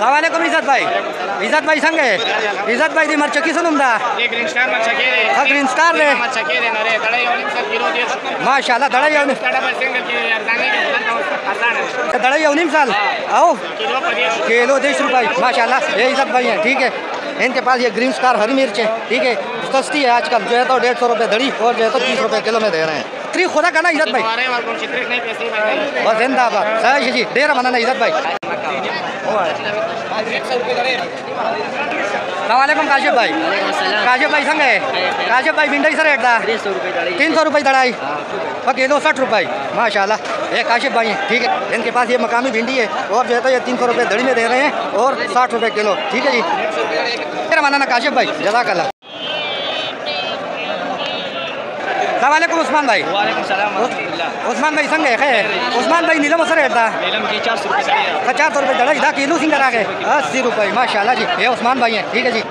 सलामकुम इज़्ज़त भाई इज़्ज़त भाई संगे इज़्ज़त भाई दी मर्च किस नुमदा ये ग्रीन स्टार मच्छा के रे हाँ, ग्रीन स्टार रे। मच्छा के रे नरे दड़ाई और सब किलो दे माशाल्लाह दड़ाई औनी डबल सिंगल के अर्दाने के बुलंद दड़ाई औनी साल आओ किलो पर तीस रुपये माशाल्लाह ये इज़्ज़त भाई है ठीक है इनके पास ये ग्रीन स्टार हरी मिर्च है ठीक है सस्ती है आजकल जो है तो डेढ़ सौ रुपये दड़ी और जो है तो तीस रुपये किलो में दे रहे हैं त्री खुदा का ना इज़्ज़त भाई बस जिंदाबाद सही जी डेरा बनाना इज़्ज़त भाई सलामकुम काशिफ भाई। काशिफ भाई संग? है काशिफ भाई भिंडी सर रेट था तीन सौ रुपये दड़ाई और दो साठ रुपये। माशाला ये काशिफ भाई ठीक है। इनके पास ये मकामी भिंडी है। और जो है तो ये तीन सौ रुपये दड़ी में दे रहे हैं। और साठ रुपये किलो। ठीक है जी। मेरा माना ना काशिफ भाई। जजाकल्ला सलामकुम उस्मान भाई उस्मान भाई संगे है उस्मान भाई नीलम सर है पचास सौ की 400 रुपए चढ़ी पचास रुपये चढ़ा इधर किलो सिंगर आ गए अस्सी रुपये माशाला जी ये उस्मान भाई हैं ठीक है जी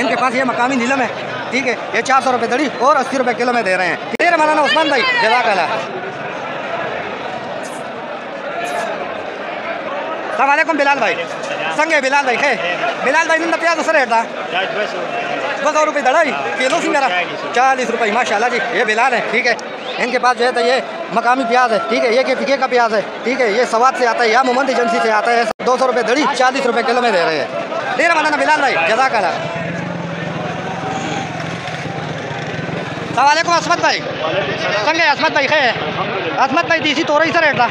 इनके पास ये मकामी नीलम है ठीक है ये चार सौ रुपये दड़ी और अस्सी रुपये किलो में दे रहे हैं फिर हमारा मौलाना उस्मान भाई जजाकला सलामकुम बिलाल भाई। संगे बिलाल भाई, खे? बिलाल भाई ने प्याज सर था दो। सौ रुपये दड़ाई किलो मेरा। चालीस रुपये, माशाल्लाह जी। ये बिलाल है, ठीक है। इनके पास जो है तो ये मकामी प्याज है, ठीक है। ये के पीके का प्याज है, ठीक है। ये सवाद से आता है, या मोहम्मद एजेंसी से आता है। दो सौ रुपये दड़ी, चालीस रुपये किलो में दे रहे हैं। दे रहा मनाना बिलाल भाई जजाकला सवालेकुम, असमत भाई। संगे असमत भाई, खे? असमत भाई, देसी तोरई सर रेट था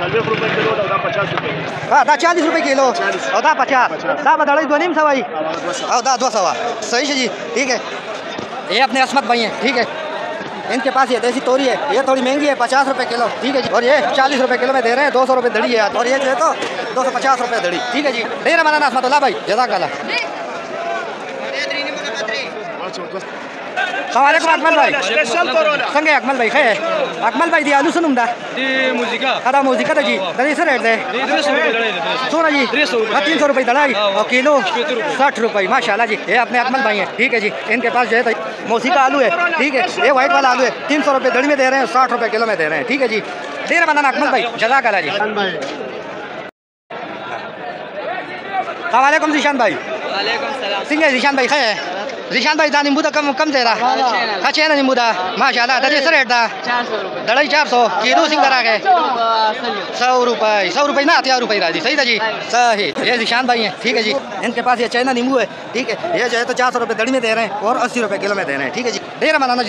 सलवे रुपये किलो दादा पचास रुपये हाँ दा चालीस रुपये किलो। और दा पचास। दा बदड़ई दो नीम सवाई और दा दो सवा सही से जी ठीक है। ये अपने असमत भाई हैं ठीक है। इनके पास ये देसी तोरी है ये थोड़ी महँगी है पचास रुपये किलो ठीक है जी। और ये चालीस रुपये किलो में दे रहे हैं दो सौ रुपये धड़ी है। और ये जो है तो दो सौ पचास रुपये धड़ी ठीक है जी। मनाना असमतुल्ला भाई जजाकला सलामकुम भाई अकमल भाई। है अकमल भाई। दी आलू सुनुम दा? ये मुजिका। kada música de allí de sir rate दे। ये 300 रुपए चढ़ी है सुना जी 300 रुपये। हाँ तीन सौ रुपये दड़ाई हाँ, और किलो 75 रुपये। साठ रुपये माशाल्लाह जी ये अपने अकमल भाई हैं। ठीक है जी इनके पास जो है तो मौसी का आलू है। ठीक है ये व्हाइट वाला आलू है। तीन सौ रुपये दड़ी में दे रहे हैं साठ रुपये किलो में दे रहे हैं। ठीक है जी। डेरा बनाना अकमल भाई जजा कला जी। सलामकुम जीशान भाई। वालेकुम सलाम। सिंह है जीशान भाई है जीशान भाई दा नींबू तो कम कम दे रहा हाँ ना नींबू दा माशाल्लाह दरी जैसे रेट दा 400 रुपए दड़ाई चार सौ किलो सिंह करा गए सौ रुपये सौ रुपये ना हथियार रुपये राज़ी सही था जी सही ये निशान भाई हैं ठीक है जी इनके पास ये चाइना नींबू है ठीक है ये जो है तो चार सौ रुपये दड़ी में दे रहे हैं और अस्सी रुपये किलो में दे रहे हैं ठीक है जी दे डेरा बनाना